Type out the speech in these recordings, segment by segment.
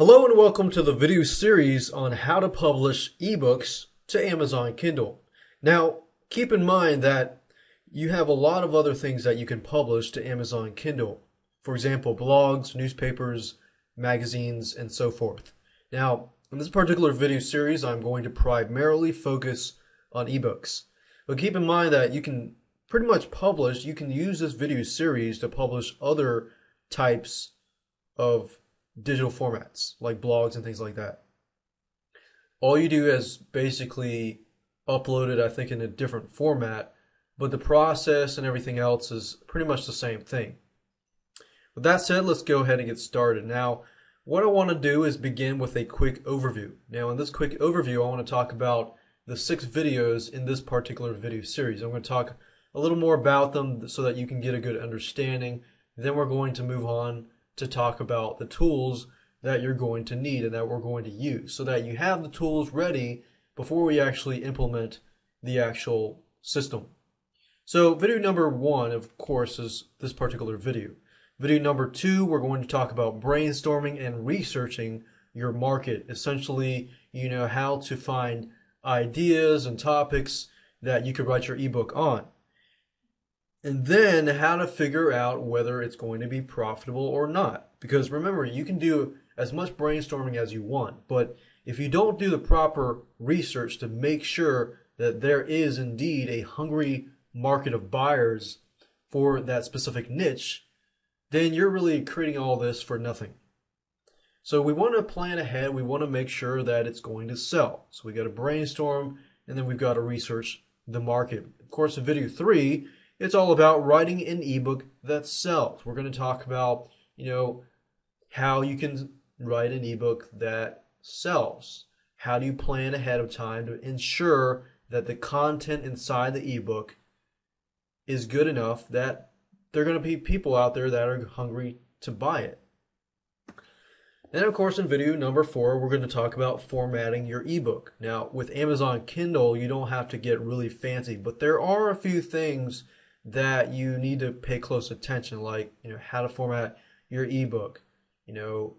Hello and welcome to the video series on how to publish ebooks to Amazon Kindle. Now, keep in mind that you have a lot of other things that you can publish to Amazon Kindle. For example, blogs, newspapers, magazines, and so forth. Now, in this particular video series, I'm going to primarily focus on ebooks. But keep in mind that you can pretty much publish, you can use this video series to publish other types of digital formats like blogs and things like that. All you do is basically upload it, I think, in a different format, but the process and everything else is pretty much the same thing. With that said, let's go ahead and get started. Now, what I want to do is begin with a quick overview. Now, in this quick overview, I want to talk about the six videos in this particular video series. I'm going to talk a little more about them so that you can get a good understanding. Then we're going to move on to talk about the tools that you're going to need and that we're going to use so that you have the tools ready before we actually implement the actual system. So video number one, of course, is this particular video. Video number two, we're going to talk about brainstorming and researching your market. Essentially, you know, how to find ideas and topics that you could write your ebook on and then how to figure out whether it's going to be profitable or not. Because remember, you can do as much brainstorming as you want, but if you don't do the proper research to make sure that there is indeed a hungry market of buyers for that specific niche, then you're really creating all this for nothing. So we want to plan ahead. We want to make sure that it's going to sell. So we got to brainstorm and then we've got to research the market. Of course, in video three, it's all about writing an ebook that sells. We're going to talk about, you know, how you can write an ebook that sells. How do you plan ahead of time to ensure that the content inside the ebook is good enough that there are going to be people out there that are hungry to buy it. And of course, in video number four, we're going to talk about formatting your ebook. Now, with Amazon Kindle, you don't have to get really fancy, but there are a few things that you need to pay close attention, like you know how to format your ebook, you know,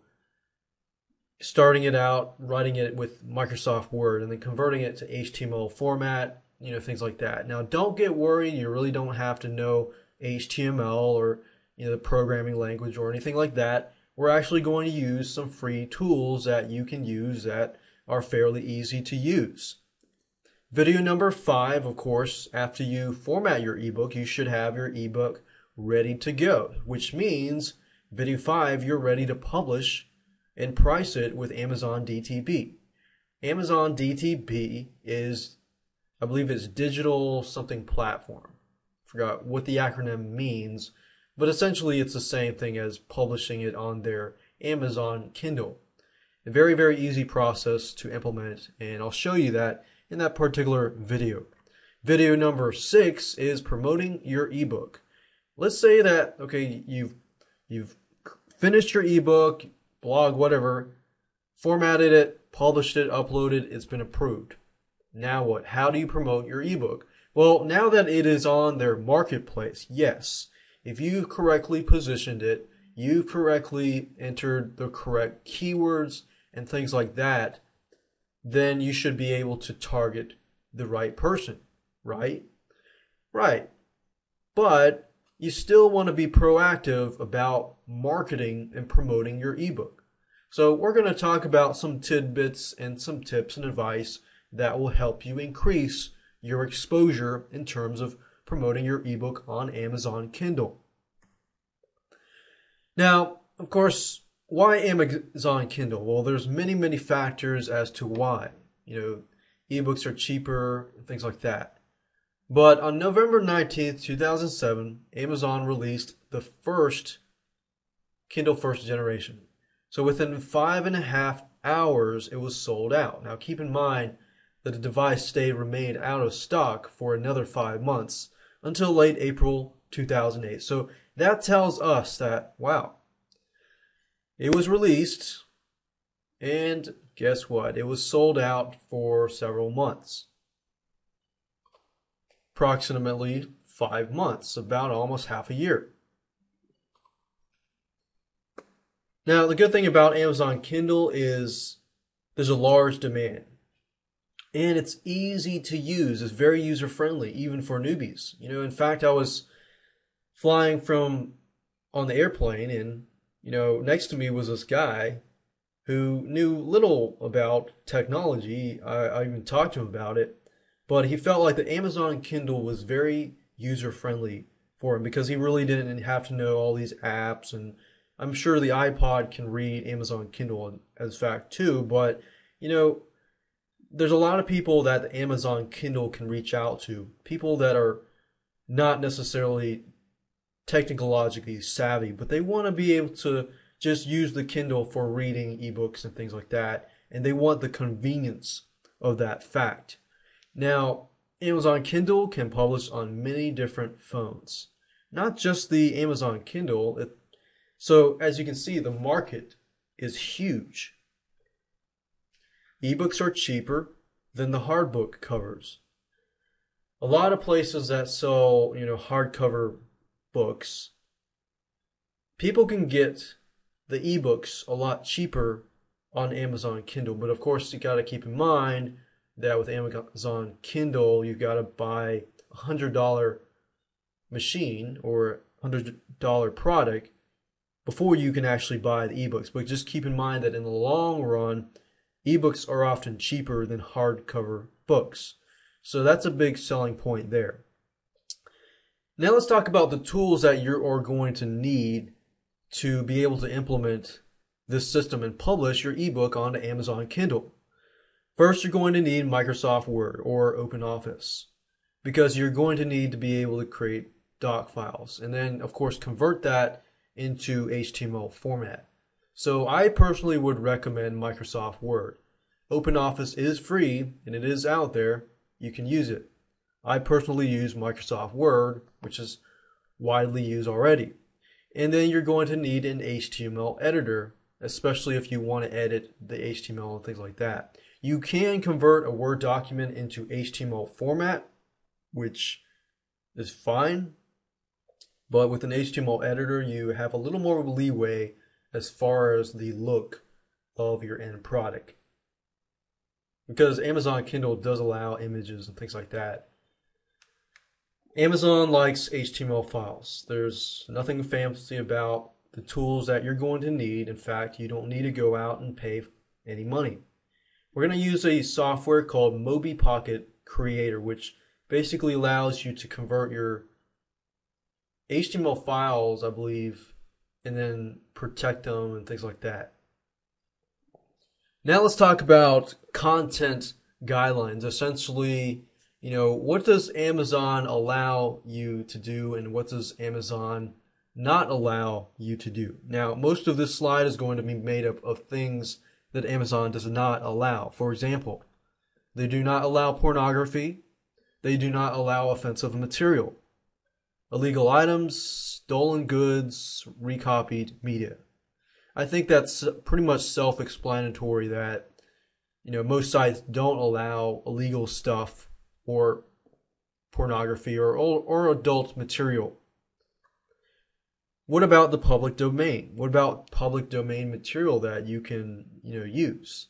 starting it out, writing it with Microsoft Word, and then converting it to HTML format, you know, things like that. Now, don't get worried; you really don't have to know HTML or you know the programming language or anything like that. We're actually going to use some free tools that you can use that are fairly easy to use. Video number five, of course, after you format your ebook, you should have your ebook ready to go, which means video five, you're ready to publish and price it with Amazon DTP. Amazon DTP is, I believe it's digital something platform. Forgot what the acronym means, but essentially it's the same thing as publishing it on their Amazon Kindle. A very, very easy process to implement, and I'll show you that in that particular video. Video number six is promoting your ebook. Let's say that, okay, you've, you've finished your ebook, blog, whatever, formatted it, published it, uploaded, it's been approved. Now what? How do you promote your ebook? Well, now that it is on their marketplace, yes, if you correctly positioned it, you correctly entered the correct keywords and things like that, then you should be able to target the right person, right? Right. But you still want to be proactive about marketing and promoting your ebook. So we're going to talk about some tidbits and some tips and advice that will help you increase your exposure in terms of promoting your ebook on Amazon Kindle. Now, of course, why Amazon Kindle? Well, there's many, many factors as to why. You know, ebooks are cheaper, things like that. But on November 19th, 2007, Amazon released the first Kindle first generation. So within five and a half hours, it was sold out. Now keep in mind that the device stayed remained out of stock for another five months until late April 2008. So that tells us that, wow, it was released, and guess what? It was sold out for several months. Approximately five months, about almost half a year. Now, the good thing about Amazon Kindle is there's a large demand. And it's easy to use. It's very user friendly, even for newbies. You know, in fact, I was flying from on the airplane, and, you know, next to me was this guy who knew little about technology. I, I even talked to him about it, but he felt like the Amazon Kindle was very user friendly for him because he really didn't have to know all these apps and I'm sure the iPod can read Amazon Kindle as fact too, but you know, there's a lot of people that the Amazon Kindle can reach out to. People that are not necessarily technologically savvy, but they want to be able to just use the Kindle for reading ebooks and things like that, and they want the convenience of that fact. Now, Amazon Kindle can publish on many different phones, not just the Amazon Kindle. It, so, as you can see, the market is huge. Ebooks are cheaper than the hardbook covers. A lot of places that sell, you know, hardcover books, people can get the ebooks a lot cheaper on Amazon Kindle. But of course, you got to keep in mind that with Amazon Kindle, you got to buy a hundred dollar machine or hundred dollar product before you can actually buy the ebooks. But just keep in mind that in the long run, ebooks are often cheaper than hardcover books. So that's a big selling point there. Now let's talk about the tools that you are going to need to be able to implement this system and publish your ebook onto Amazon Kindle. First, you're going to need Microsoft Word or OpenOffice because you're going to need to be able to create doc files and then, of course, convert that into HTML format. So I personally would recommend Microsoft Word. OpenOffice is free and it is out there. You can use it. I personally use Microsoft Word, which is widely used already. And then you're going to need an HTML editor, especially if you want to edit the HTML and things like that. You can convert a Word document into HTML format, which is fine. But with an HTML editor, you have a little more leeway as far as the look of your end product. Because Amazon Kindle does allow images and things like that. Amazon likes HTML files. There's nothing fancy about the tools that you're going to need. In fact, you don't need to go out and pay any money. We're going to use a software called Mobi Pocket Creator, which basically allows you to convert your HTML files, I believe, and then protect them and things like that. Now let's talk about content guidelines. Essentially, you know, what does Amazon allow you to do and what does Amazon not allow you to do? Now, most of this slide is going to be made up of things that Amazon does not allow. For example, they do not allow pornography. They do not allow offensive material, illegal items, stolen goods, recopied media. I think that's pretty much self-explanatory that you know most sites don't allow illegal stuff or pornography or, or, adult material. What about the public domain? What about public domain material that you can, you know, use?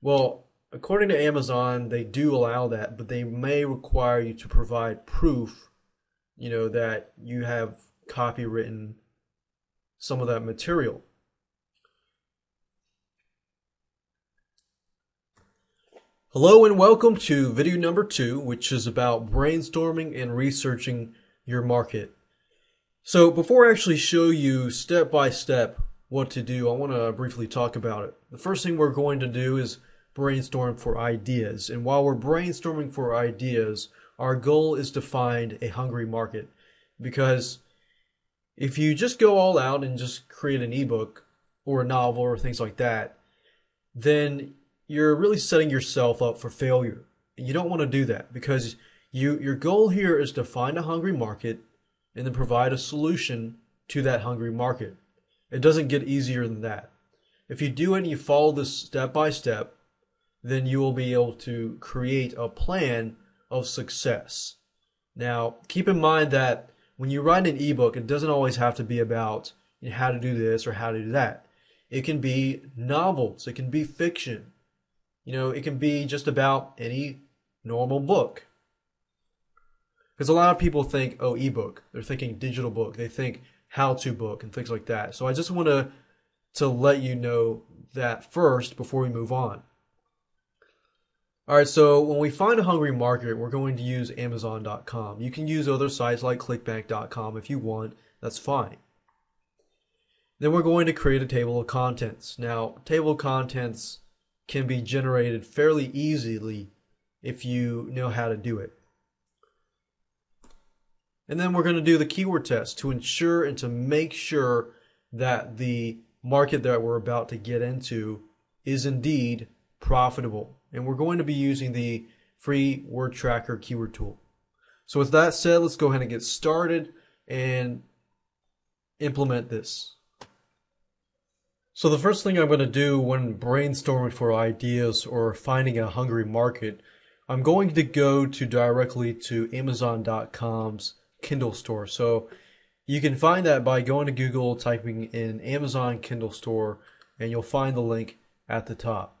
Well, according to Amazon, they do allow that, but they may require you to provide proof, you know, that you have copywritten some of that material. Hello and welcome to video number two, which is about brainstorming and researching your market. So before I actually show you step by step what to do, I want to briefly talk about it. The first thing we're going to do is brainstorm for ideas. And while we're brainstorming for ideas, our goal is to find a hungry market. Because if you just go all out and just create an ebook or a novel or things like that, then you're really setting yourself up for failure. And you don't want to do that because you your goal here is to find a hungry market and then provide a solution to that hungry market. It doesn't get easier than that. If you do it and you follow this step by step, then you will be able to create a plan of success. Now, keep in mind that when you write an ebook, it doesn't always have to be about you know, how to do this or how to do that. It can be novels. It can be fiction. You know, it can be just about any normal book. Because a lot of people think, oh, ebook. They're thinking digital book. They think how-to book and things like that. So I just want to to let you know that first before we move on. All right, so when we find a hungry market, we're going to use Amazon.com. You can use other sites like ClickBank.com if you want. That's fine. Then we're going to create a table of contents. Now, table of contents can be generated fairly easily if you know how to do it. And then we're going to do the keyword test to ensure and to make sure that the market that we're about to get into is indeed profitable. And we're going to be using the free word tracker keyword tool. So with that said, let's go ahead and get started and implement this. So the first thing I'm going to do when brainstorming for ideas or finding a hungry market, I'm going to go to directly to Amazon.com's Kindle store. So you can find that by going to Google, typing in Amazon Kindle store, and you'll find the link at the top.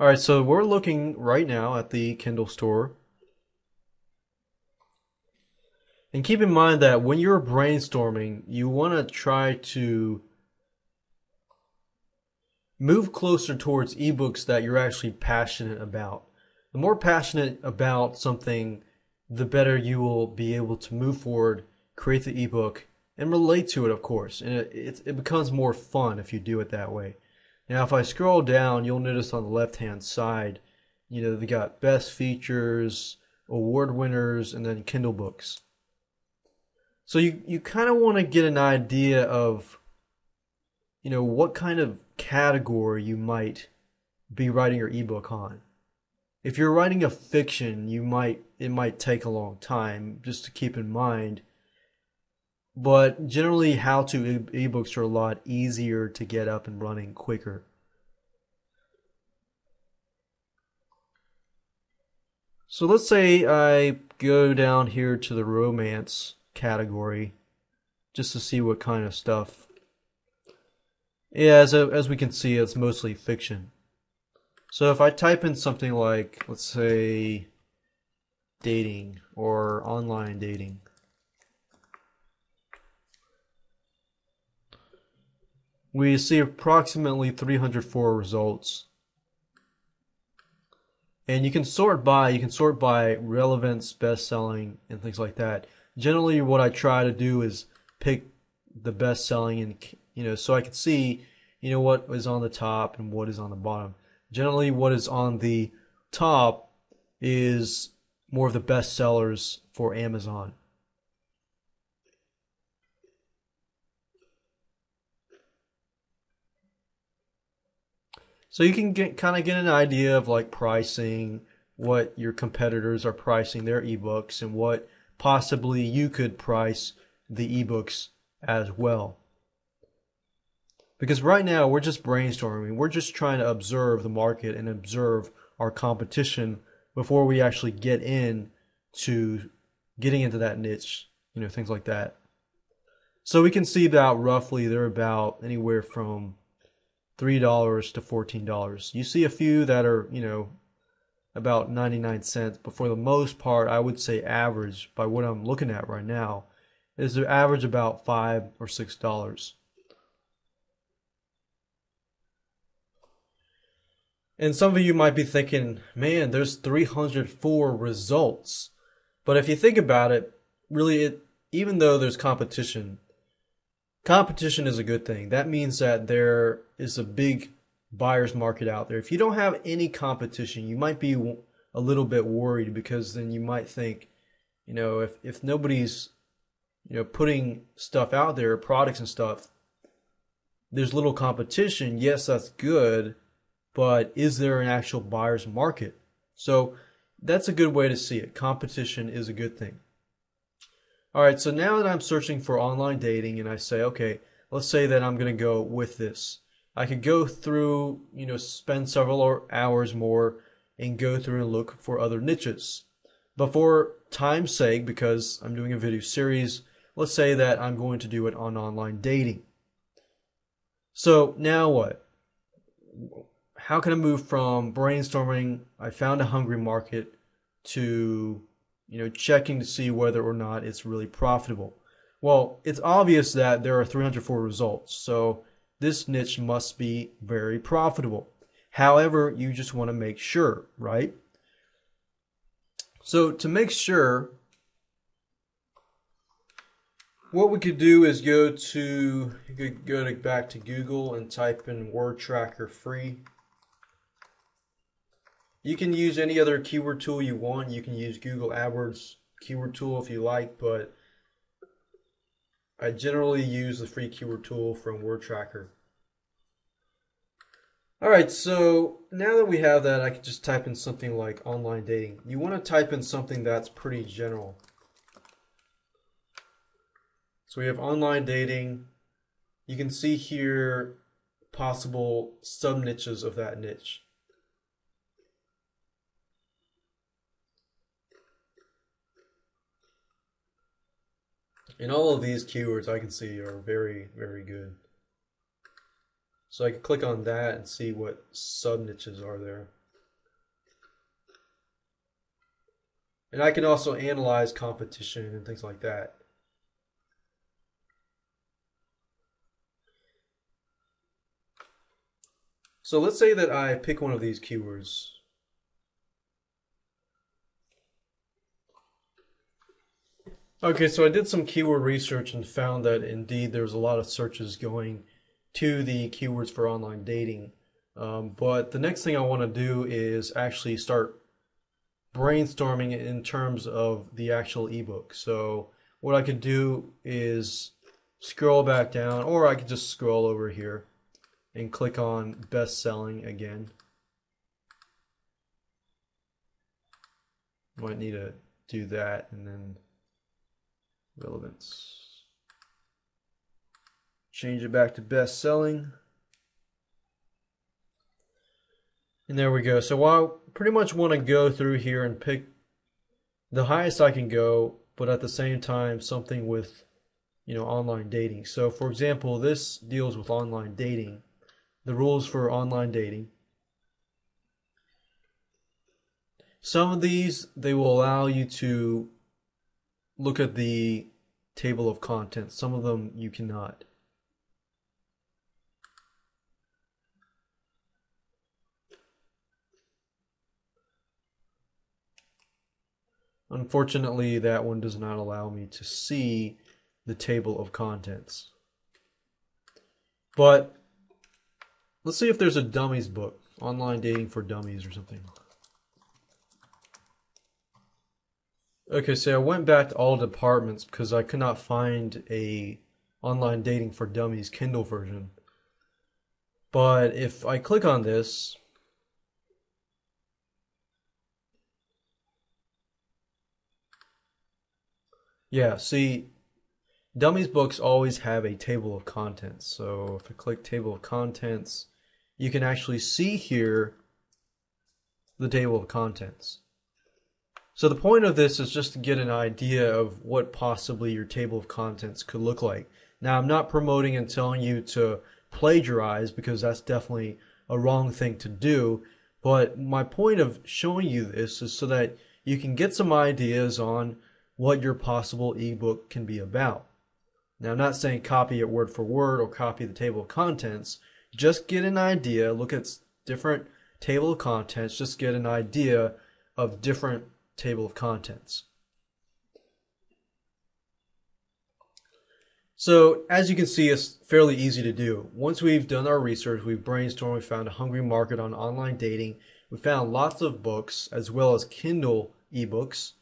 All right, so we're looking right now at the Kindle store. And keep in mind that when you're brainstorming, you want to try to move closer towards ebooks that you're actually passionate about. The more passionate about something, the better you will be able to move forward, create the ebook, and relate to it, of course. And it, it, it becomes more fun if you do it that way. Now, if I scroll down, you'll notice on the left hand side, you know, they got best features, award winners, and then Kindle books. So you, you kind of want to get an idea of, you know, what kind of category you might be writing your ebook on. If you're writing a fiction, you might it might take a long time just to keep in mind. But generally, how to ebooks are a lot easier to get up and running quicker. So let's say I go down here to the romance category just to see what kind of stuff. Yeah, as, as we can see, it's mostly fiction. So if I type in something like, let's say, dating or online dating. We see approximately 304 results. And you can sort by, you can sort by relevance, best selling, and things like that generally what I try to do is pick the best selling and you know so I can see you know what is on the top and what is on the bottom. Generally what is on the top is more of the best sellers for Amazon. So you can get kind of get an idea of like pricing, what your competitors are pricing their ebooks and what possibly you could price the ebooks as well. Because right now we're just brainstorming. We're just trying to observe the market and observe our competition before we actually get in to getting into that niche, you know, things like that. So we can see that roughly they're about anywhere from $3 to $14. You see a few that are, you know, about 99 cents. But for the most part, I would say average by what I'm looking at right now is the average about five or six dollars. And some of you might be thinking, man, there's 304 results. But if you think about it, really, it, even though there's competition, competition is a good thing. That means that there is a big buyer's market out there. If you don't have any competition, you might be a little bit worried because then you might think, you know, if if nobody's you know putting stuff out there, products and stuff, there's little competition. Yes, that's good, but is there an actual buyer's market? So that's a good way to see it. Competition is a good thing. All right, so now that I'm searching for online dating and I say, okay, let's say that I'm going to go with this. I could go through, you know, spend several hours more and go through and look for other niches. But for time's sake, because I'm doing a video series, let's say that I'm going to do it on online dating. So now what? How can I move from brainstorming, I found a hungry market, to you know checking to see whether or not it's really profitable? Well, it's obvious that there are 304 results, so this niche must be very profitable. However, you just want to make sure, right? So to make sure, what we could do is go to go to, back to Google and type in word tracker free. You can use any other keyword tool you want. You can use Google AdWords keyword tool if you like, but I generally use the free keyword tool from Word Tracker. All right, so now that we have that, I can just type in something like online dating. You want to type in something that's pretty general. So we have online dating. You can see here possible sub niches of that niche. And all of these keywords I can see are very, very good. So I can click on that and see what sub niches are there. And I can also analyze competition and things like that. So let's say that I pick one of these keywords. Okay, so I did some keyword research and found that indeed there's a lot of searches going to the keywords for online dating. Um, but the next thing I want to do is actually start brainstorming in terms of the actual ebook. So what I could do is scroll back down, or I could just scroll over here and click on best selling again. Might need to do that and then relevance. Change it back to best selling. And there we go. So I pretty much want to go through here and pick the highest I can go, but at the same time something with, you know, online dating. So for example, this deals with online dating, the rules for online dating. Some of these, they will allow you to look at the table of contents. Some of them you cannot. Unfortunately, that one does not allow me to see the table of contents. But let's see if there's a dummies book, online dating for dummies or something. Okay, so I went back to all departments because I could not find a online dating for dummies Kindle version. But if I click on this, Yeah, see, Dummies books always have a table of contents. So if I click table of contents, you can actually see here the table of contents. So the point of this is just to get an idea of what possibly your table of contents could look like. Now, I'm not promoting and telling you to plagiarize because that's definitely a wrong thing to do. But my point of showing you this is so that you can get some ideas on what your possible ebook can be about. Now, I'm not saying copy it word for word or copy the table of contents. Just get an idea, look at different table of contents, just get an idea of different table of contents. So as you can see, it's fairly easy to do. Once we've done our research, we've brainstormed, we found a hungry market on online dating, we found lots of books as well as Kindle ebooks,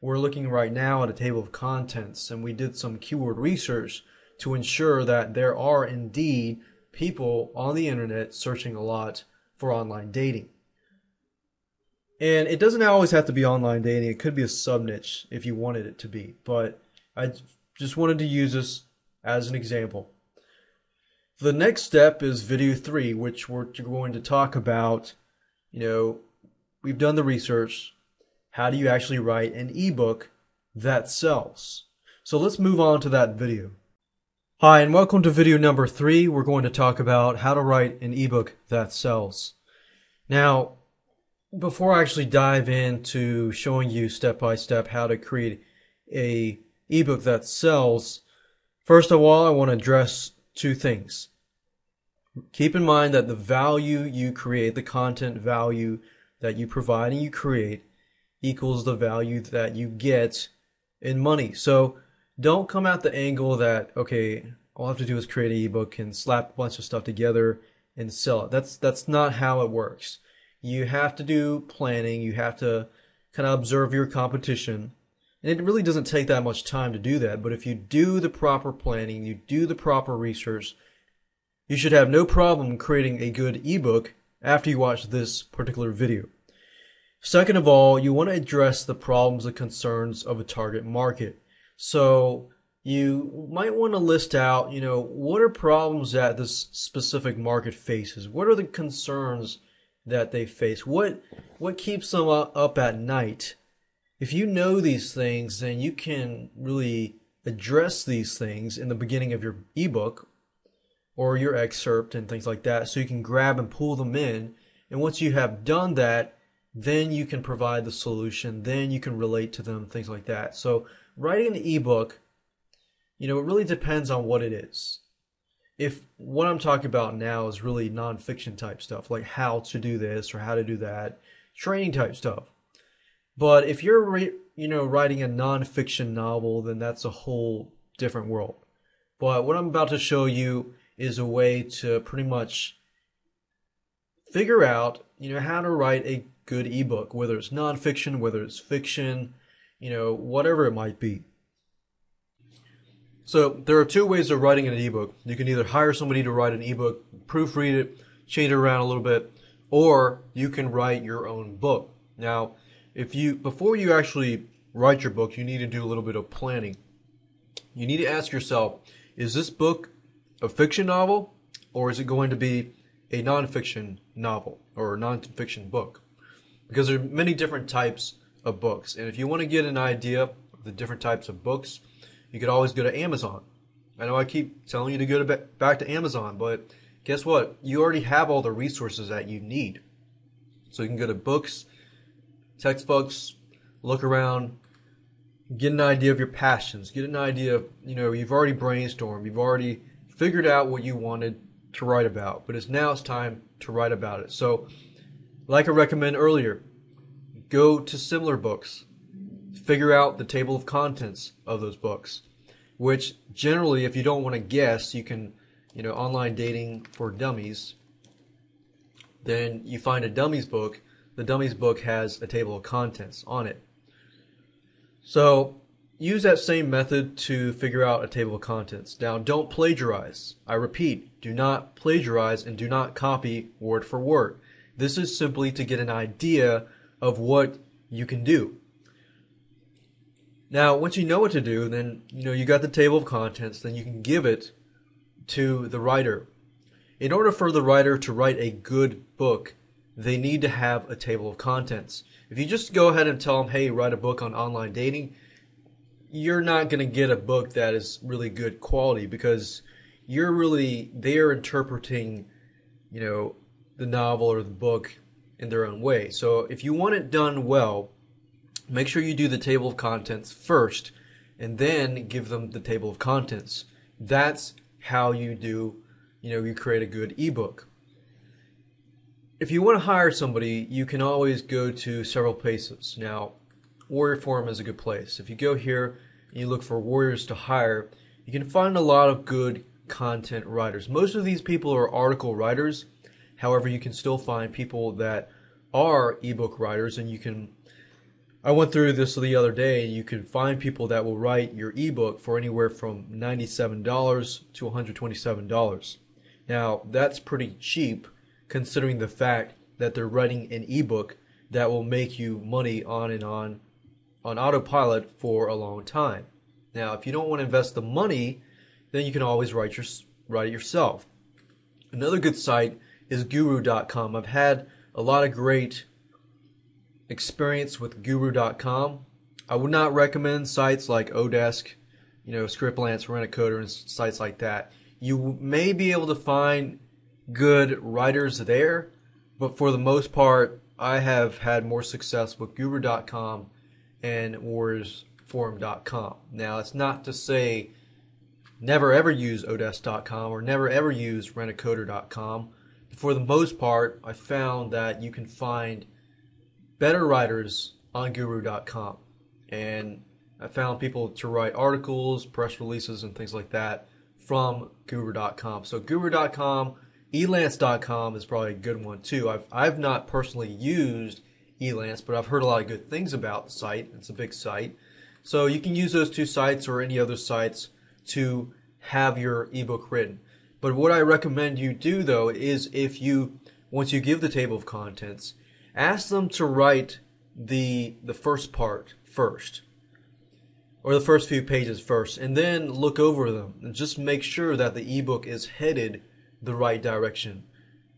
we're looking right now at a table of contents and we did some keyword research to ensure that there are indeed people on the internet searching a lot for online dating. And it doesn't always have to be online dating. It could be a sub niche if you wanted it to be. But I just wanted to use this as an example. The next step is video three, which we're going to talk about. You know, we've done the research how do you actually write an ebook that sells? So let's move on to that video. Hi, and welcome to video number three. We're going to talk about how to write an ebook that sells. Now, before I actually dive into showing you step by step how to create a ebook that sells, first of all, I want to address two things. Keep in mind that the value you create, the content value that you provide and you create equals the value that you get in money. So don't come at the angle that okay, all I have to do is create an ebook and slap a bunch of stuff together and sell it. That's that's not how it works. You have to do planning. You have to kind of observe your competition. And it really doesn't take that much time to do that. But if you do the proper planning, you do the proper research, you should have no problem creating a good ebook after you watch this particular video. Second of all, you want to address the problems and concerns of a target market. So you might want to list out, you know, what are problems that this specific market faces? What are the concerns that they face? What what keeps them up at night? If you know these things, then you can really address these things in the beginning of your ebook or your excerpt and things like that so you can grab and pull them in. And once you have done that, then you can provide the solution, then you can relate to them, things like that. So writing an ebook, you know, it really depends on what it is. If what I'm talking about now is really nonfiction type stuff, like how to do this or how to do that, training type stuff. But if you're, re- you know, writing a nonfiction novel, then that's a whole different world. But what I'm about to show you is a way to pretty much figure out, you know, how to write a good ebook, whether it's nonfiction, whether it's fiction, you know, whatever it might be. So there are two ways of writing an ebook. You can either hire somebody to write an ebook, proofread it, change it around a little bit, or you can write your own book. Now, if you before you actually write your book, you need to do a little bit of planning. You need to ask yourself, is this book a fiction novel or is it going to be a nonfiction novel or a nonfiction book? because there are many different types of books. And if you want to get an idea of the different types of books, you could always go to Amazon. I know I keep telling you to go to back to Amazon, but guess what? You already have all the resources that you need. So you can go to books, textbooks, look around, get an idea of your passions, get an idea of, you know, you've already brainstormed, you've already figured out what you wanted to write about, but it's now it's time to write about it. So like I recommended earlier, go to similar books. Figure out the table of contents of those books, which generally, if you don't want to guess, you can, you know, online dating for dummies. Then you find a dummies book. The dummies book has a table of contents on it. So use that same method to figure out a table of contents. Now, don't plagiarize. I repeat, do not plagiarize and do not copy word for word. This is simply to get an idea of what you can do. Now, once you know what to do, then you know you got the table of contents, then you can give it to the writer. In order for the writer to write a good book, they need to have a table of contents. If you just go ahead and tell them, "Hey, write a book on online dating," you're not going to get a book that is really good quality because you're really they're interpreting, you know, the novel or the book in their own way. So if you want it done well, make sure you do the table of contents first and then give them the table of contents. That's how you do, you know, you create a good ebook. If you want to hire somebody, you can always go to several places. Now, Warrior Forum is a good place. If you go here and you look for warriors to hire, you can find a lot of good content writers. Most of these people are article writers However, you can still find people that are ebook writers and you can I went through this the other day and you can find people that will write your ebook for anywhere from $97 to $127. Now, that's pretty cheap considering the fact that they're writing an ebook that will make you money on and on on autopilot for a long time. Now, if you don't want to invest the money, then you can always write your write it yourself. Another good site is guru.com. I've had a lot of great experience with guru.com. I would not recommend sites like Odesk you know, Scriptlance, Rent-A-Coder, and sites like that. You may be able to find good writers there, but for the most part, I have had more success with Guru.com and WarriorsForum.com. Now, it's not to say never ever use Odesk.com or never ever use Rentacoder.com. For the most part, I found that you can find better writers on Guru.com. And I found people to write articles, press releases, and things like that from Guru.com. So Guru.com, Elance.com is probably a good one too. I've I've not personally used Elance, but I've heard a lot of good things about the site. It's a big site. So you can use those two sites or any other sites to have your ebook written. But what I recommend you do though is if you once you give the table of contents, ask them to write the the first part first or the first few pages first and then look over them and just make sure that the ebook is headed the right direction.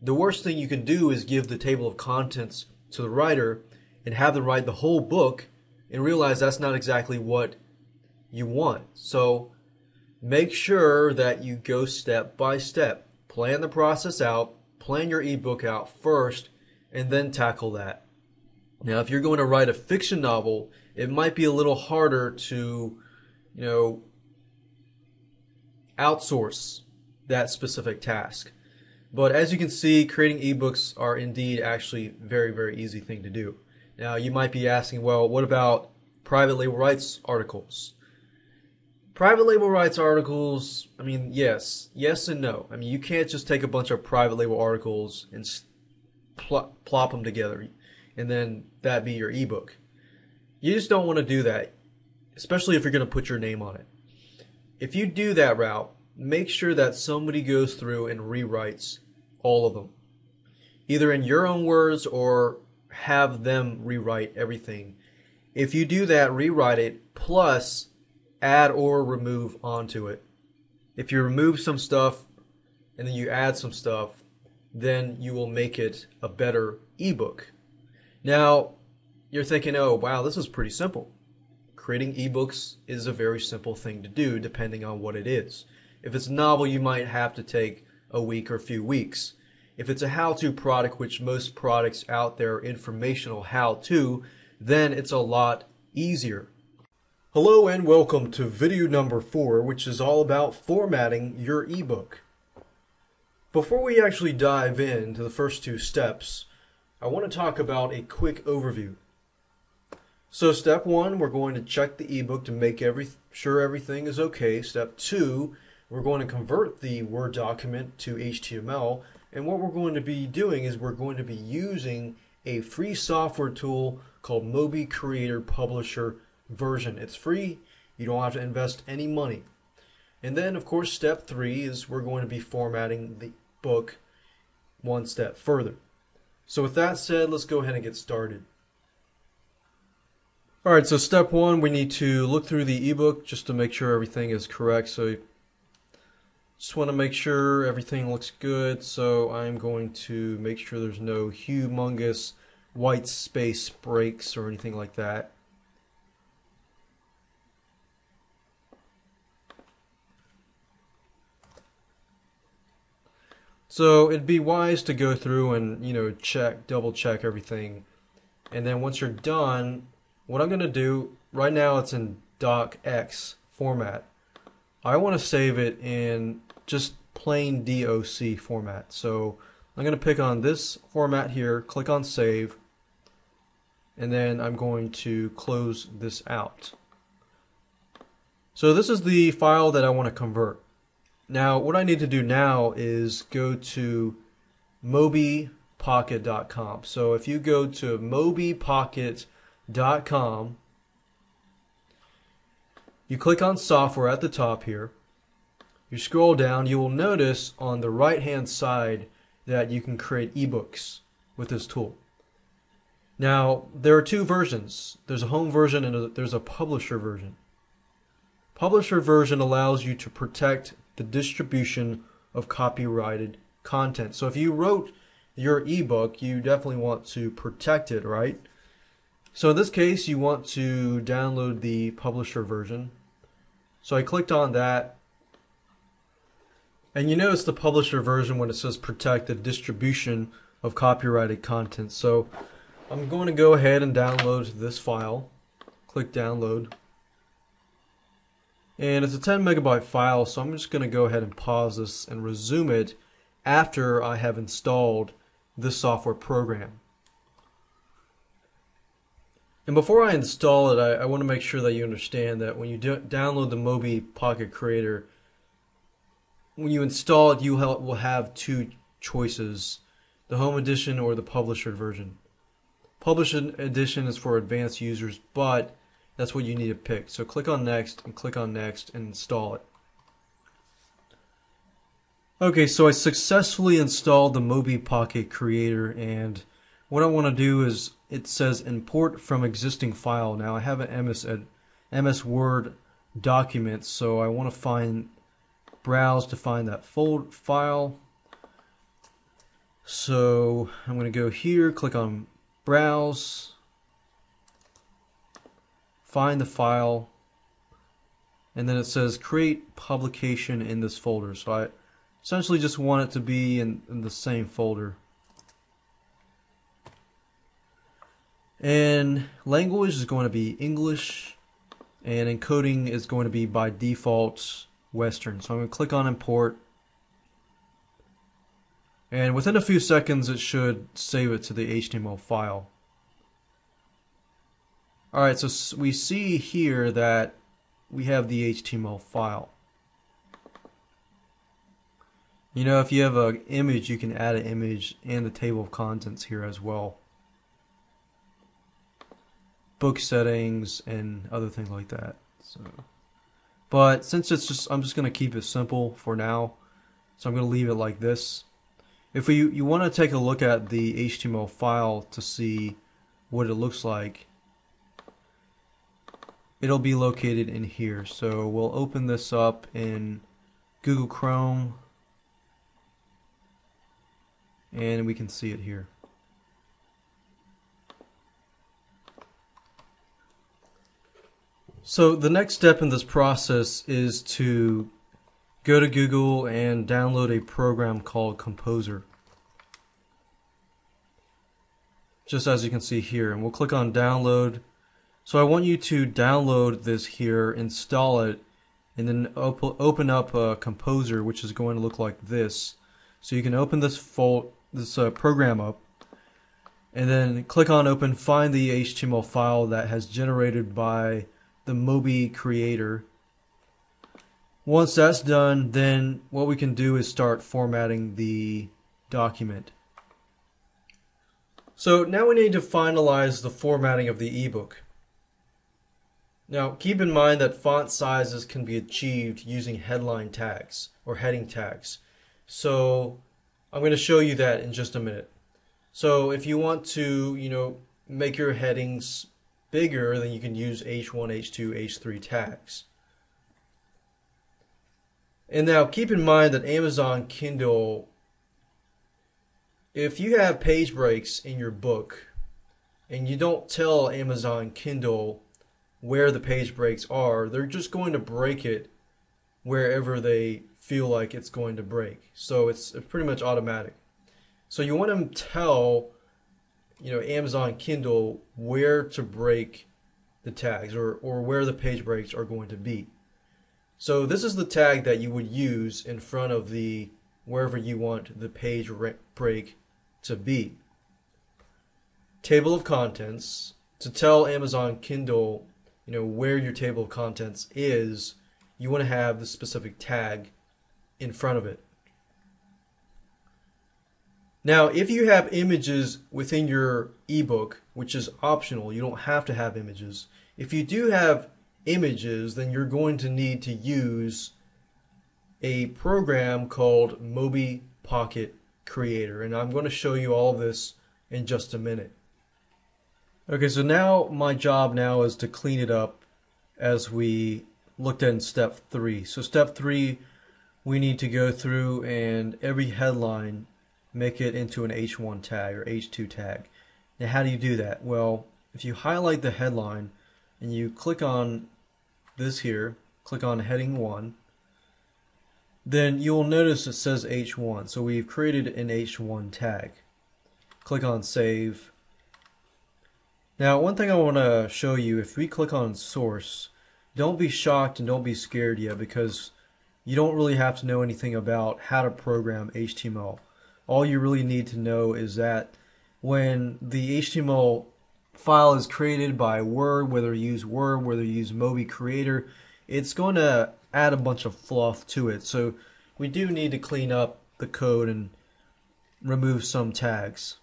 The worst thing you can do is give the table of contents to the writer and have them write the whole book and realize that's not exactly what you want. So make sure that you go step by step. Plan the process out, plan your ebook out first, and then tackle that. Now, if you're going to write a fiction novel, it might be a little harder to, you know, outsource that specific task. But as you can see, creating ebooks are indeed actually very, very easy thing to do. Now, you might be asking, well, what about private label rights articles? Private label rights articles, I mean, yes, yes and no. I mean, you can't just take a bunch of private label articles and pl- plop them together and then that be your ebook. You just don't want to do that, especially if you're going to put your name on it. If you do that route, make sure that somebody goes through and rewrites all of them, either in your own words or have them rewrite everything. If you do that, rewrite it, plus add or remove onto it. If you remove some stuff and then you add some stuff, then you will make it a better ebook. Now, you're thinking, oh, wow, this is pretty simple. Creating ebooks is a very simple thing to do depending on what it is. If it's a novel, you might have to take a week or a few weeks. If it's a how-to product, which most products out there are informational how-to, then it's a lot easier. Hello and welcome to video number four, which is all about formatting your ebook. Before we actually dive into the first two steps, I want to talk about a quick overview. So step one, we're going to check the ebook to make every, sure everything is okay. Step two, we're going to convert the Word document to HTML. And what we're going to be doing is we're going to be using a free software tool called Mobi Creator Publisher version. It's free. You don't have to invest any money. And then, of course, step three is we're going to be formatting the book one step further. So with that said, let's go ahead and get started. All right, so step one, we need to look through the ebook just to make sure everything is correct. So just want to make sure everything looks good. So I'm going to make sure there's no humongous white space breaks or anything like that. So it'd be wise to go through and, you know, check, double check everything. And then once you're done, what I'm going to do, right now it's in docx format. I want to save it in just plain DOC format. So I'm going to pick on this format here, click on save, and then I'm going to close this out. So this is the file that I want to convert. Now, what I need to do now is go to mobipocket.com. So if you go to mobipocket.com, you click on software at the top here. You scroll down, you will notice on the right hand side that you can create ebooks with this tool. Now, there are two versions. There's a home version and a, there's a publisher version. Publisher version allows you to protect the distribution of copyrighted content. So if you wrote your ebook, you definitely want to protect it, right? So in this case, you want to download the publisher version. So I clicked on that. And you notice the publisher version when it says protect the distribution of copyrighted content. So I'm going to go ahead and download this file. Click download. And it's a 10 megabyte file, so I'm just going to go ahead and pause this and resume it after I have installed this software program. And before I install it, I, I want to make sure that you understand that when you do, download the Mobi Pocket Creator, when you install it, you will have two choices, the Home Edition or the Publisher version. Publisher Edition is for advanced users, but that's what you need to pick. So click on Next and click on Next and install it. Okay, so I successfully installed the Mobi Pocket Creator and what I want to do is it says import from existing file. Now I have an MS, MS Word document so I want to find browse to find that fold file. So I'm going to go here, click on browse, find the file, and then it says create publication in this folder. So I essentially just want it to be in, in the same folder. And language is going to be English, and encoding is going to be by default Western. So I'm going to click on import. And within a few seconds, it should save it to the HTML file. Alright, so we see here that we have the HTML file. You know, if you have an image, you can add an image and the table of contents here as well. Book settings and other things like that. So. But since it's just, I'm just going to keep it simple for now. So I'm going to leave it like this. If we, you want to take a look at the HTML file to see what it looks like, it'll be located in here. So we'll open this up in Google Chrome and we can see it here. So the next step in this process is to go to Google and download a program called KompoZer. Just as you can see here. And we'll click on download. So I want you to download this here, install it, and then op open up a KompoZer, which is going to look like this. So you can open this this uh, program up, and then click on open, find the HTML file that has generated by the Mobi creator. Once that's done, then what we can do is start formatting the document. So now we need to finalize the formatting of the ebook. Now keep in mind that font sizes can be achieved using headline tags or heading tags. So I'm going to show you that in just a minute. So if you want to, you know, make your headings bigger, then you can use H1, H2, H3 tags. And now keep in mind that Amazon Kindle, if you have page breaks in your book and you don't tell Amazon Kindle where the page breaks are, they're just going to break it wherever they feel like it's going to break. So it's pretty much automatic. So you want to tell you know Amazon Kindle where to break the tags or, or where the page breaks are going to be. So this is the tag that you would use in front of the wherever you want the page break to be. Table of contents to tell Amazon Kindle, you know, where your table of contents is, you want to have the specific tag in front of it. Now, if you have images within your ebook, which is optional, you don't have to have images. If you do have images, then you're going to need to use a program called Mobi Pocket Creator. And I'm going to show you all this in just a minute. Okay, so now my job now is to clean it up as we looked at in step three. So step three, we need to go through and every headline make it into an H1 tag or H2 tag. Now, how do you do that? Well, if you highlight the headline and you click on this here, click on heading 1, then you'll notice it says H1. So we've created an H1 tag. Click on save. Now one thing I want to show you, if we click on source, don't be shocked and don't be scared yet because you don't really have to know anything about how to program HTML. All you really need to know is that when the HTML file is created by Word, whether you use Word, whether you use Mobi Creator, it's going to add a bunch of fluff to it. So we do need to clean up the code and remove some tags.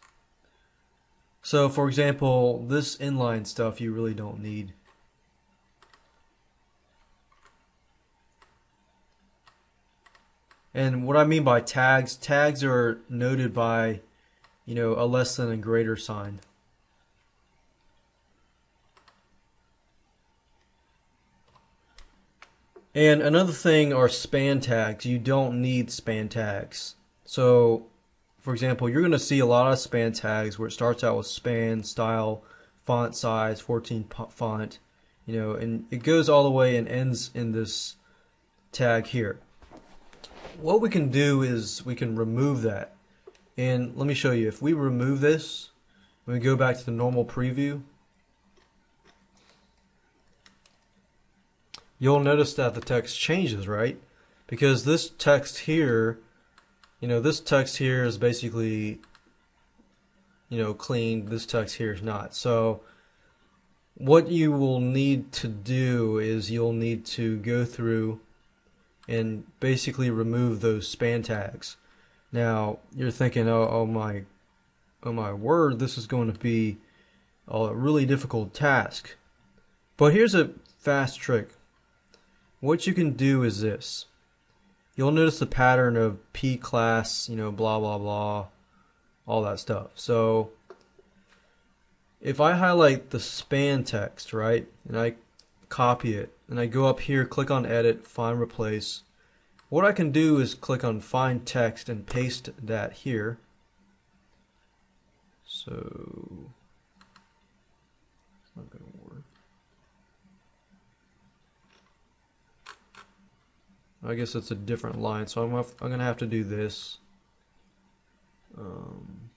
So for example, this inline stuff you really don't need. And what I mean by tags, tags are noted by, you know, a less than and greater sign. And another thing are span tags. You don't need span tags. So, for example, you're going to see a lot of span tags where it starts out with span, style, font size, 14 font, you know, and it goes all the way and ends in this tag here what we can do is we can remove that. And let me show you. If we remove this, when we go back to the normal preview, you'll notice that the text changes, right? Because this text here, you know, this text here is basically, you know, clean. This text here is not. So what you will need to do is you'll need to go through and basically remove those span tags. Now you're thinking, oh, oh my, oh my word, this is going to be a really difficult task. But here's a fast trick. What you can do is this. You'll notice the pattern of P class, you know, blah blah blah, all that stuff. So if I highlight the span text, right, and I copy it, and I go up here, click on edit, find replace. What I can do is click on find text and paste that here. So, it's not going to work. I guess it's a different line, so I'm, I'm going to have to do this. Um,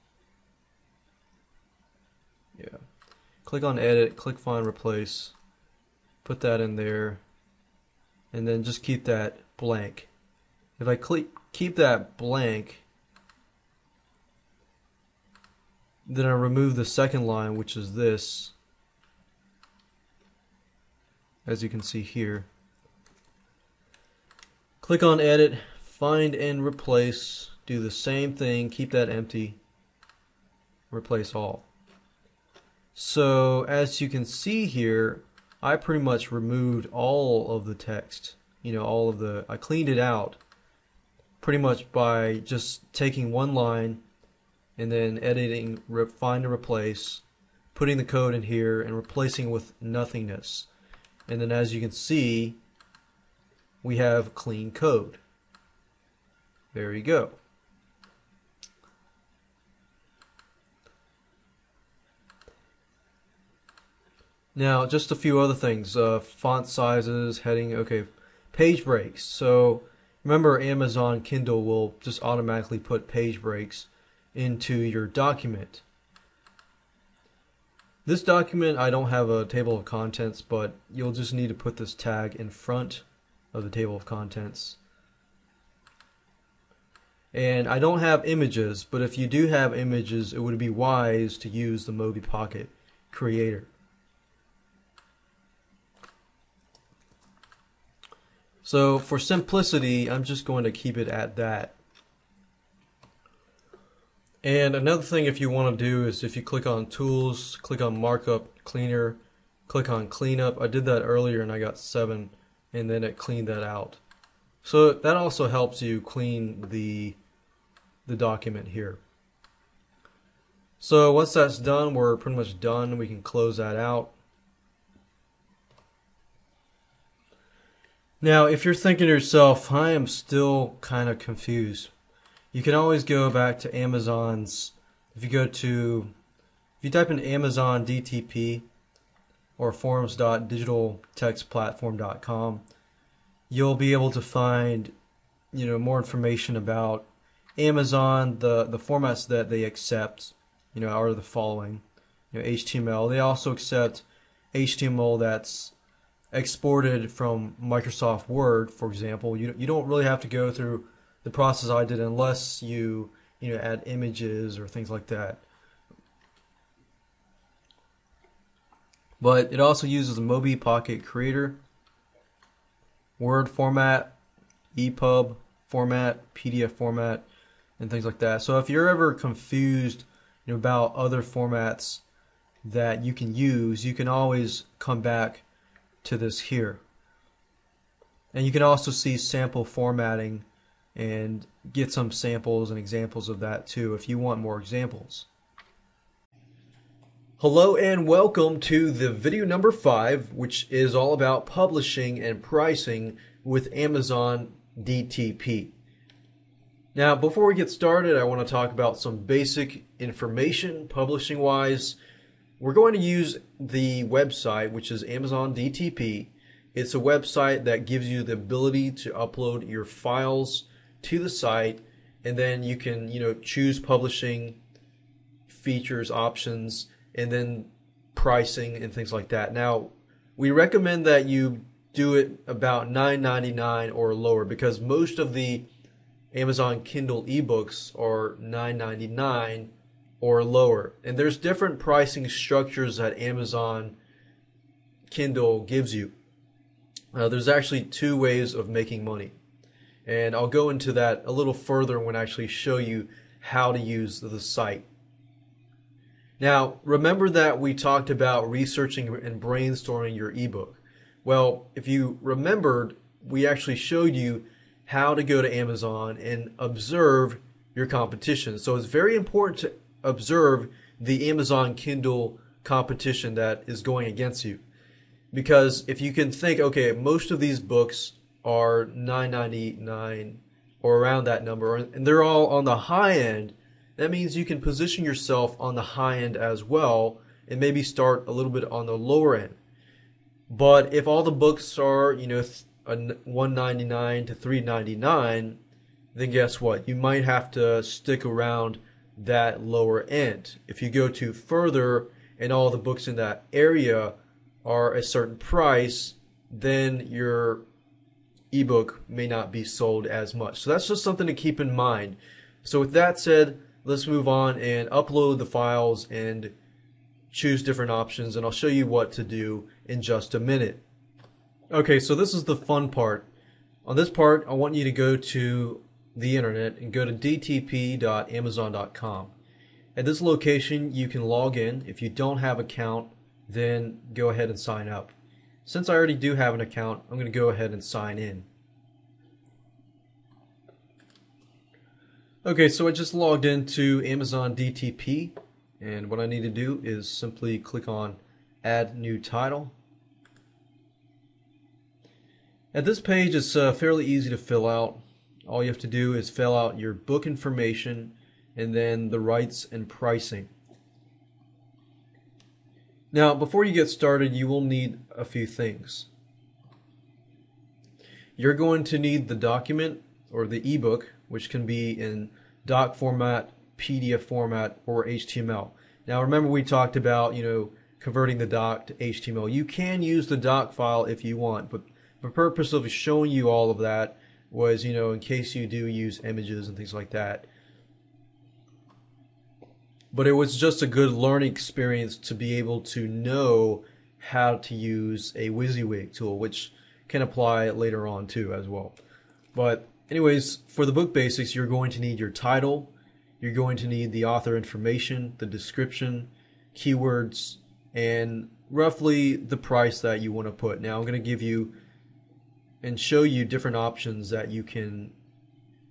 yeah. Click on edit, click find replace put that in there and then just keep that blank. If I click, keep that blank, then I remove the second line, which is this, as you can see here. Click on edit, find and replace, do the same thing, keep that empty, replace all. So as you can see here, I pretty much removed all of the text. You know, all of the, I cleaned it out pretty much by just taking one line and then editing, find and replace, putting the code in here and replacing with nothingness. And then as you can see, we have clean code. There you go. Now, just a few other things. Uh, font sizes, heading, okay. Page breaks. So, remember Amazon Kindle will just automatically put page breaks into your document. This document, I don't have a table of contents, but you'll just need to put this tag in front of the table of contents. And I don't have images, but if you do have images, it would be wise to use the Mobi Pocket Creator. So for simplicity, I'm just going to keep it at that. And another thing if you want to do is if you click on tools, click on markup cleaner, click on cleanup. I did that earlier and I got seven and then it cleaned that out. So that also helps you clean the, the document here. So once that's done, we're pretty much done. We can close that out. Now, if you're thinking to yourself, I am still kind of confused, you can always go back to Amazon's. If you go to, if you type in Amazon DTP or forums.digitaltextplatform.com, you'll be able to find, you know, more information about Amazon, the the formats that they accept, you know, are the following. You know, HTML. They also accept HTML that's exported from Microsoft Word, for example. You you don't really have to go through the process I did unless you you know add images or things like that. But it also uses Mobi Pocket Creator, Word format, EPUB format, PDF format, and things like that. So if you're ever confused you know, about other formats that you can use, you can always come back to this here. And you can also see sample formatting and get some samples and examples of that too if you want more examples. Hello and welcome to the video number five, which is all about publishing and pricing with Amazon DTP. Now, before we get started, I want to talk about some basic information publishing wise. We're going to use the website, which is Amazon DTP. It's a website that gives you the ability to upload your files to the site, and then you can, you know, choose publishing features, options, and then pricing and things like that. Now, we recommend that you do it about $9.99 or lower because most of the Amazon Kindle ebooks are $9.99 or lower. And there's different pricing structures that Amazon Kindle gives you. Uh, there's actually two ways of making money. And I'll go into that a little further when I actually show you how to use the site. Now, remember that we talked about researching and brainstorming your ebook. Well, if you remembered, we actually showed you how to go to Amazon and observe your competition. So it's very important to observe the Amazon Kindle competition that is going against you. Because if you can think, okay, most of these books are 9.99 or around that number and they're all on the high end, that means you can position yourself on the high end as well and maybe start a little bit on the lower end. But if all the books are, you know, 199 to 399, then guess what? You might have to stick around that lower end. If you go to further and all the books in that area are a certain price, then your ebook may not be sold as much. So that's just something to keep in mind. So with that said, let's move on and upload the files and choose different options and I'll show you what to do in just a minute. Okay, so this is the fun part. On this part, I want you to go to the internet and go to dtp.amazon.com. At this location, you can log in. If you don't have an account, then go ahead and sign up. Since I already do have an account, I'm going to go ahead and sign in. Okay, so I just logged into Amazon DTP, and what I need to do is simply click on Add New Title. At this page, it's uh, fairly easy to fill out. All you have to do is fill out your book information and then the rights and pricing. Now, before you get started, you will need a few things. You're going to need the document or the ebook which can be in doc format, PDF format, or HTML. Now remember we talked about, you know, converting the doc to HTML. You can use the doc file if you want, but the purpose of showing you all of that was, you know, in case you do use images and things like that. But it was just a good learning experience to be able to know how to use a WYSIWYG tool, which can apply later on too as well. But Anyways, for the book basics, you're going to need your title, you're going to need the author information, the description, keywords, and roughly the price that you want to put. Now, I'm going to give you and show you different options that you can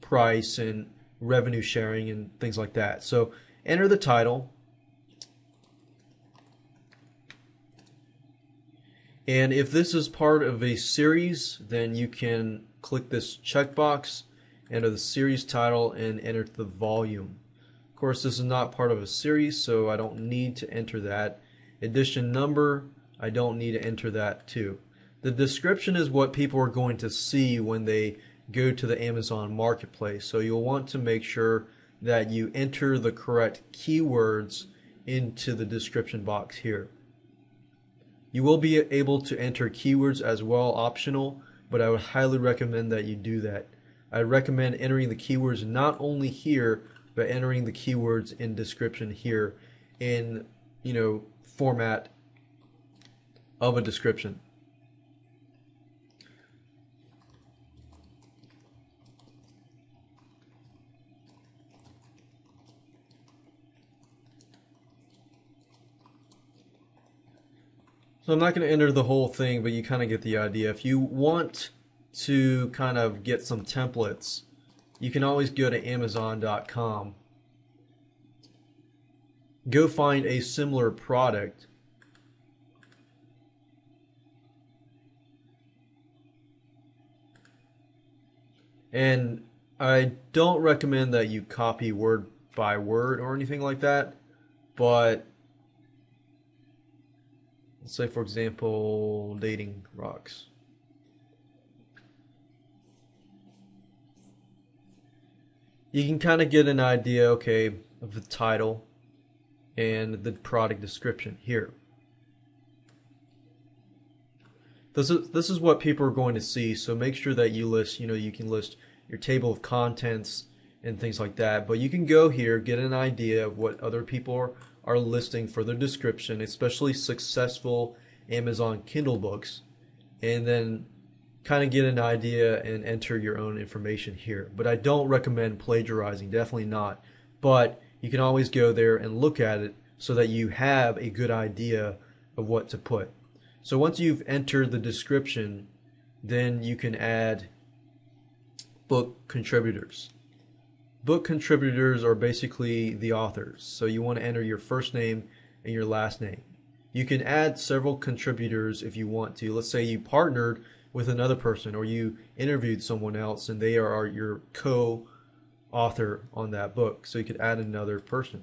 price and revenue sharing and things like that. So, enter the title. And if this is part of a series, then you can click this checkbox, enter the series title, and enter the volume. Of course, this is not part of a series, so I don't need to enter that. Edition number, I don't need to enter that too. The description is what people are going to see when they go to the Amazon marketplace. So you'll want to make sure that you enter the correct keywords into the description box here. You will be able to enter keywords as well, optional, but I would highly recommend that you do that. I recommend entering the keywords not only here, but entering the keywords in description here in, you know, format of a description. So I'm not going to enter the whole thing, but you kind of get the idea. If you want to kind of get some templates, you can always go to Amazon.com. Go find a similar product. And I don't recommend that you copy word by word or anything like that, but say, for example, dating rocks. You can kind of get an idea, okay, of the title and the product description here. This is this is what people are going to see, so make sure that you list, you know, you can list your table of contents and things like that. But you can go here, get an idea of what other people are are listing for their description, especially successful Amazon Kindle books, and then kind of get an idea and enter your own information here. But I don't recommend plagiarizing, definitely not. But you can always go there and look at it so that you have a good idea of what to put. So once you've entered the description, then you can add book contributors. Book contributors are basically the authors. So you want to enter your first name and your last name. You can add several contributors if you want to. Let's say you partnered with another person or you interviewed someone else and they are your co author on that book. So you could add another person.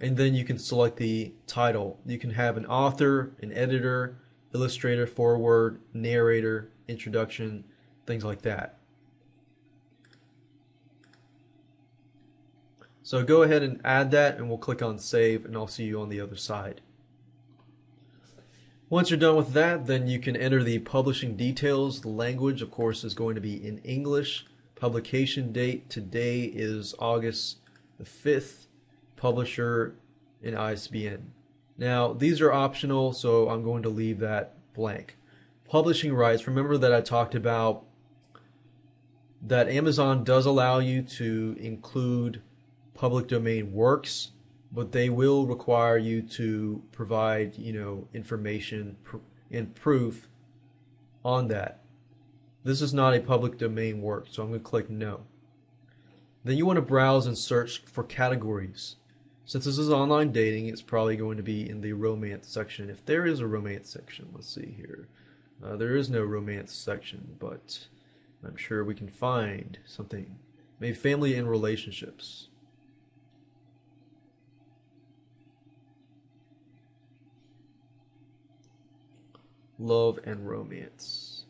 And then you can select the title. You can have an author, an editor, illustrator, foreword, narrator, introduction, things like that. So go ahead and add that and we'll click on save and I'll see you on the other side. Once you're done with that, then you can enter the publishing details. The language, of course, is going to be in English. Publication date today is August the 5th. Publisher and ISBN. Now, these are optional, so I'm going to leave that blank. Publishing rights, remember that I talked about that Amazon does allow you to include public domain works, but they will require you to provide, you know, information and proof on that. This is not a public domain work, so I'm going to click no. Then you want to browse and search for categories. Since this is online dating, it's probably going to be in the romance section. If there is a romance section, let's see here. Uh, there is no romance section, but I'm sure we can find something. Maybe family and relationships. Love and romance,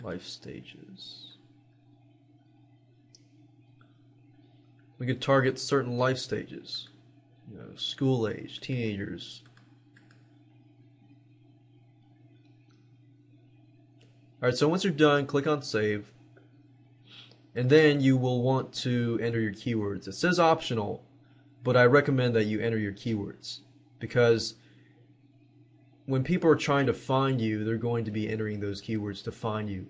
life stages. We could target certain life stages, you know, school age, teenagers. All right, so once you're done, click on save. And then you will want to enter your keywords. It says optional, but I recommend that you enter your keywords because when people are trying to find you, they're going to be entering those keywords to find you.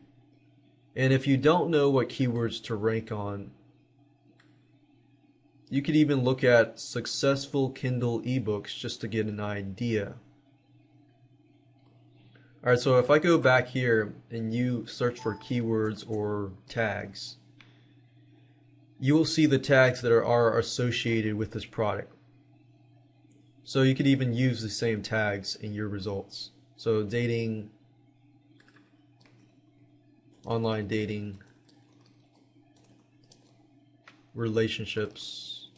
And if you don't know what keywords to rank on, you could even look at successful Kindle ebooks just to get an idea. Alright, so if I go back here and you search for keywords or tags, you will see the tags that are, are associated with this product. So you could even use the same tags in your results. So dating, online dating, relationships,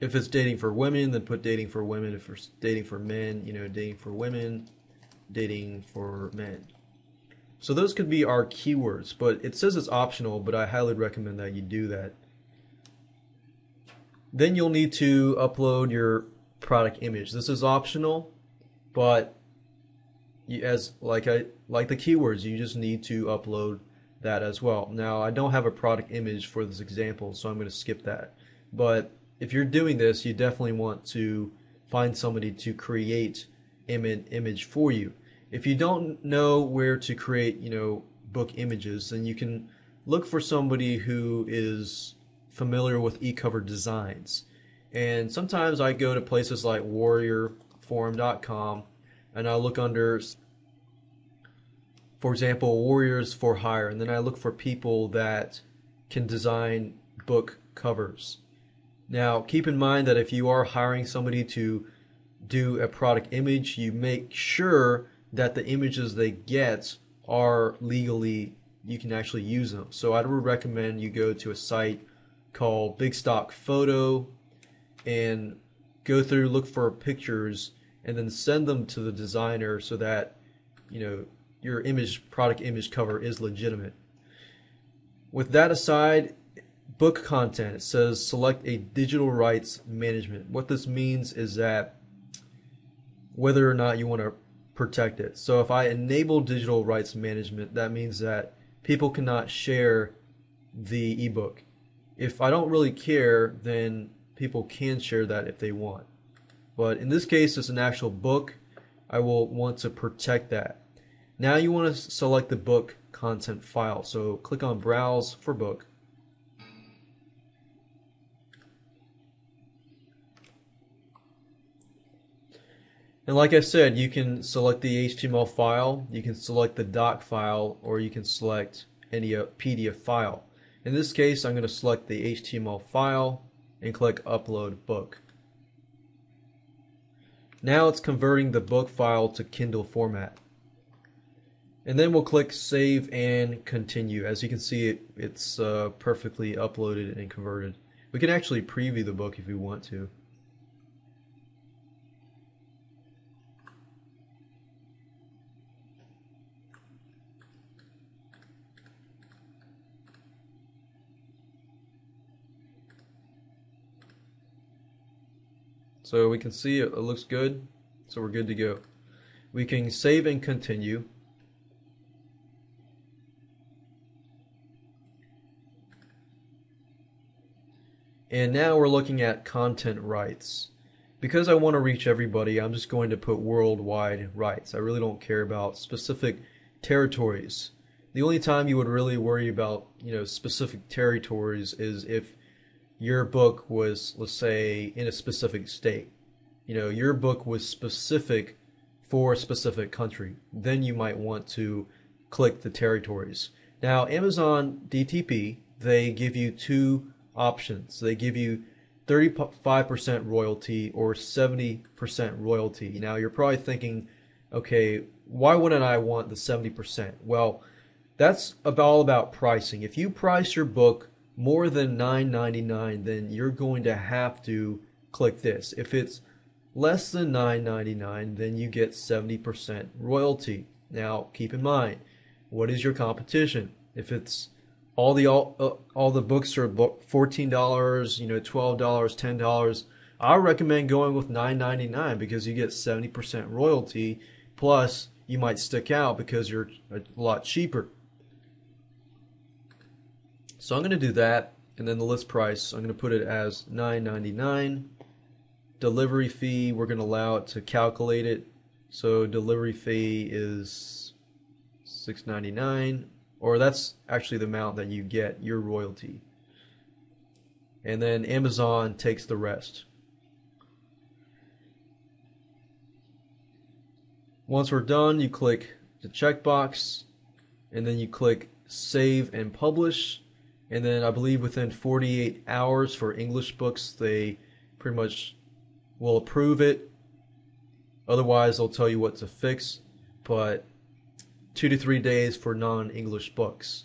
if it's dating for women, then put dating for women. If it's dating for men, you know, dating for women, dating for men. So those could be our keywords, but it says it's optional, but I highly recommend that you do that. Then you'll need to upload your product image. This is optional, but you, as like I like the keywords, you just need to upload that as well. Now, I don't have a product image for this example, so I'm going to skip that. But if you're doing this, you definitely want to find somebody to create Im- image for you. If you don't know where to create, you know, book images, then you can look for somebody who is familiar with e-cover designs. And sometimes I go to places like warriorforum.com and I look under for example, Warriors for Hire, and then I look for people that can design book covers. Now, keep in mind that if you are hiring somebody to do a product image, you make sure that the images they get are legally, you can actually use them. So I would recommend you go to a site called Big Stock Photo and go through, look for pictures, and then send them to the designer so that, you know, your image product image cover is legitimate. With that aside, book content it says select a digital rights management. What this means is that whether or not you want to protect it. So if I enable digital rights management, that means that people cannot share the ebook. If I don't really care, then people can share that if they want. But in this case, it's an actual book. I will want to protect that. Now you want to select the book content file. So click on Browse for Book. And like I said, you can select the HTML file, you can select the doc file, or you can select any uh, PDF file. In this case, I'm going to select the HTML file and click Upload Book. Now it's converting the book file to Kindle format. And then we'll click save and continue. As you can see, it, it's uh, perfectly uploaded and converted. We can actually preview the book if we want to. So we can see it, it looks good. So we're good to go. We can save and continue. And now we're looking at content rights. Because I want to reach everybody, I'm just going to put worldwide rights. I really don't care about specific territories. The only time you would really worry about, you know, specific territories is if your book was, let's say, in a specific state. You know, your book was specific for a specific country. Then you might want to click the territories. Now, Amazon DTP, they give you two options. They give you 35% royalty or 70% royalty. Now you're probably thinking, okay, why wouldn't I want the 70%? Well, that's all about pricing. If you price your book more than $9.99, then you're going to have to click this. If it's less than $9.99, then you get 70% royalty. Now, keep in mind, what is your competition? If it's all the all, uh, all the books are fourteen dollars, you know, twelve dollars, ten dollars. I recommend going with nine ninety nine because you get seventy percent royalty, plus you might stick out because you're a lot cheaper. So I'm going to do that, and then the list price I'm going to put it as nine ninety nine. Delivery fee we're going to allow it to calculate it. So delivery fee is six ninety nine or that's actually the amount that you get your royalty. And then Amazon takes the rest. Once we're done, you click the checkbox and then you click save and publish. And then I believe within 48 hours for English books, they pretty much will approve it. Otherwise, they'll tell you what to fix. But two to three days for non-English books.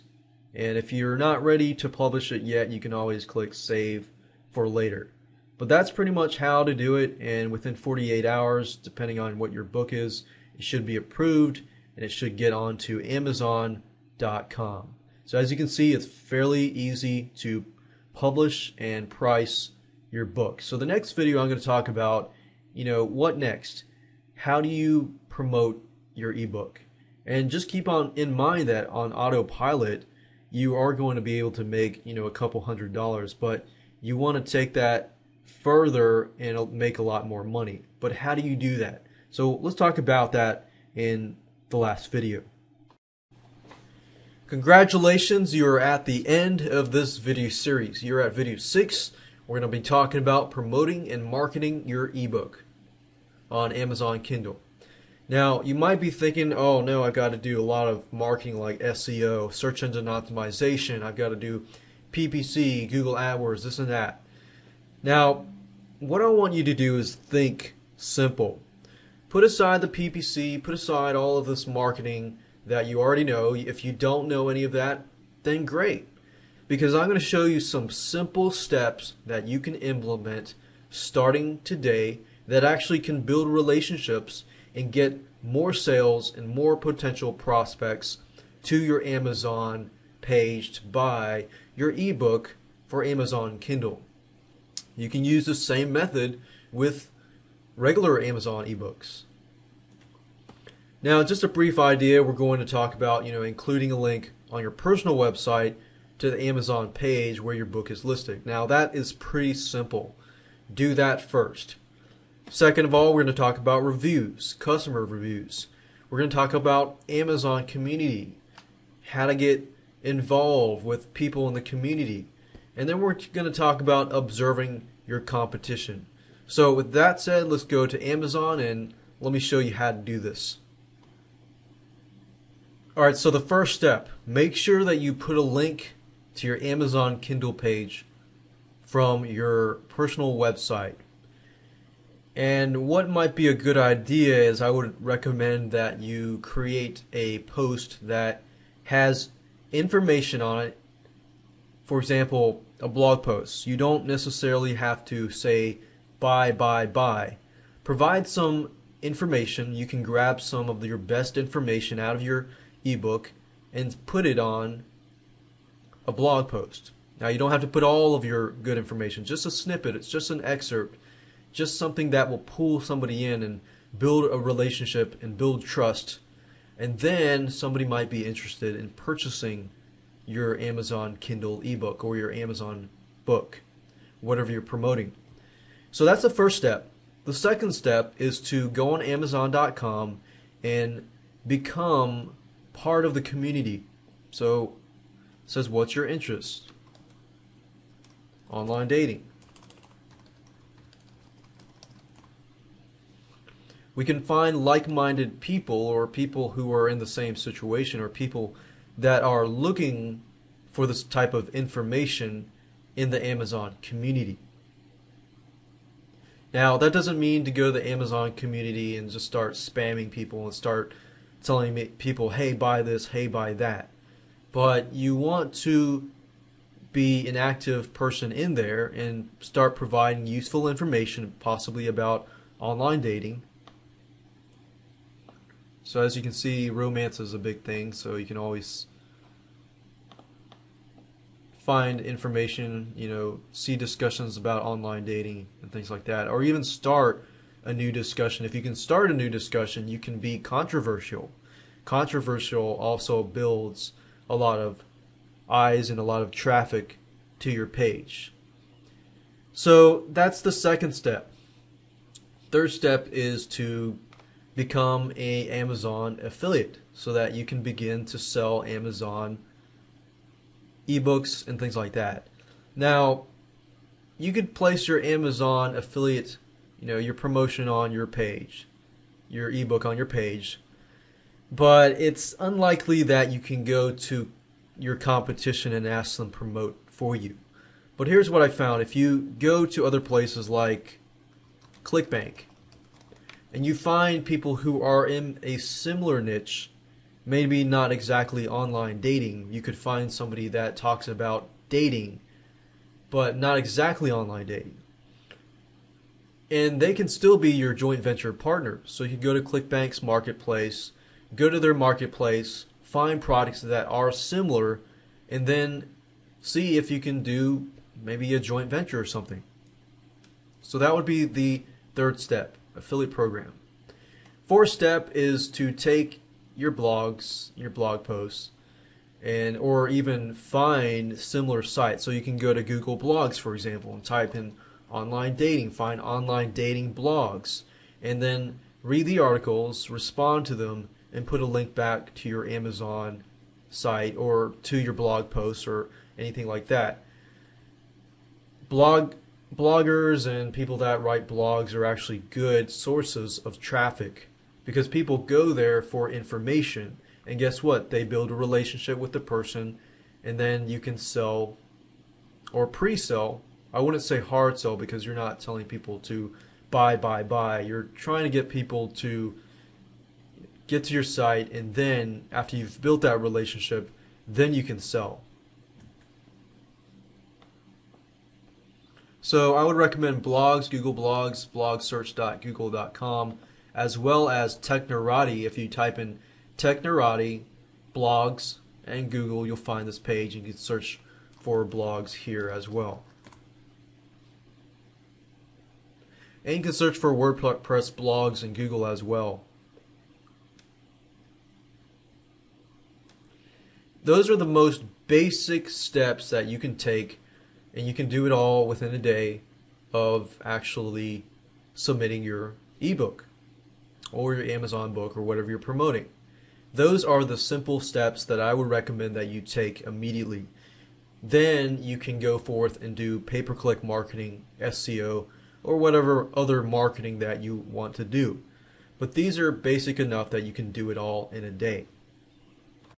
And if you're not ready to publish it yet, you can always click save for later. But that's pretty much how to do it. And within 48 hours, depending on what your book is, it should be approved and it should get onto Amazon.com. So as you can see, it's fairly easy to publish and price your book. So the next video I'm going to talk about, you know, what next? How do you promote your ebook? And just keep on in mind that on autopilot, you are going to be able to make, you know, a couple hundred dollars, but you want to take that further and make a lot more money. But how do you do that? So let's talk about that in the last video. Congratulations, you are at the end of this video series. You're at video 6. We're going to be talking about promoting and marketing your ebook on Amazon Kindle. Now, you might be thinking, oh no, I've got to do a lot of marketing like SEO, search engine optimization, I've got to do PPC, Google AdWords, this and that. Now, what I want you to do is think simple. Put aside the PPC, put aside all of this marketing that you already know. If you don't know any of that, then great. Because I'm going to show you some simple steps that you can implement starting today that actually can build relationships and get more sales and more potential prospects to your Amazon page to buy your ebook for Amazon Kindle. You can use the same method with regular Amazon ebooks. Now, just a brief idea, we're going to talk about, you know, including a link on your personal website to the Amazon page where your book is listed. Now, that is pretty simple. Do that first. Second of all, we're going to talk about reviews, customer reviews. We're going to talk about Amazon community, how to get involved with people in the community. And then we're going to talk about observing your competition. So, with that said, let's go to Amazon and let me show you how to do this. Alright, so the first step make sure that you put a link to your Amazon Kindle page from your personal website. And what might be a good idea is I would recommend that you create a post that has information on it. For example, a blog post. You don't necessarily have to say buy, buy, buy. Provide some information. You can grab some of your best information out of your ebook and put it on a blog post. Now, you don't have to put all of your good information, just a snippet. It's just an excerpt just something that will pull somebody in and build a relationship and build trust. And then somebody might be interested in purchasing your Amazon Kindle ebook or your Amazon book, whatever you're promoting. So that's the first step. The second step is to go on Amazon.com and become part of the community. So says, What's your interest? Online dating. we can find like-minded people or people who are in the same situation or people that are looking for this type of information in the Amazon community. Now, that doesn't mean to go to the Amazon community and just start spamming people and start telling people, hey, buy this, hey, buy that. But you want to be an active person in there and start providing useful information, possibly about online dating, so as you can see, romance is a big thing, so you can always find information, you know, see discussions about online dating and things like that, or even start a new discussion. If you can start a new discussion, you can be controversial. Controversial also builds a lot of eyes and a lot of traffic to your page. So that's the second step. Third step is to become a Amazon affiliate so that you can begin to sell Amazon ebooks and things like that. Now, you could place your Amazon affiliate, you know, your promotion on your page, your ebook on your page, but it's unlikely that you can go to your competition and ask them promote for you. But here's what I found. If you go to other places like ClickBank, and you find people who are in a similar niche, maybe not exactly online dating. You could find somebody that talks about dating, but not exactly online dating. And they can still be your joint venture partner. So you can go to ClickBank's marketplace, go to their marketplace, find products that are similar, and then see if you can do maybe a joint venture or something. So that would be the third step, affiliate program. Fourth step is to take your blogs, your blog posts, and or even find similar sites. So you can go to Google Blogs, for example, and type in online dating, find online dating blogs, and then read the articles, respond to them, and put a link back to your Amazon site or to your blog post or anything like that. Blog bloggers and people that write blogs are actually good sources of traffic because people go there for information and guess what they build a relationship with the person and then you can sell or pre-sell i wouldn't say hard sell because you're not telling people to buy buy buy you're trying to get people to get to your site and then after you've built that relationship then you can sell So I would recommend blogs, Google Blogs, blogsearch.google.com, as well as Technorati. If you type in Technorati blogs and Google, you'll find this page. And you can search for blogs here as well. And you can search for WordPress blogs in Google as well. Those are the most basic steps that you can take and you can do it all within a day of actually submitting your ebook or your Amazon book or whatever you're promoting. Those are the simple steps that I would recommend that you take immediately. Then you can go forth and do pay per click marketing, SEO, or whatever other marketing that you want to do. But these are basic enough that you can do it all in a day.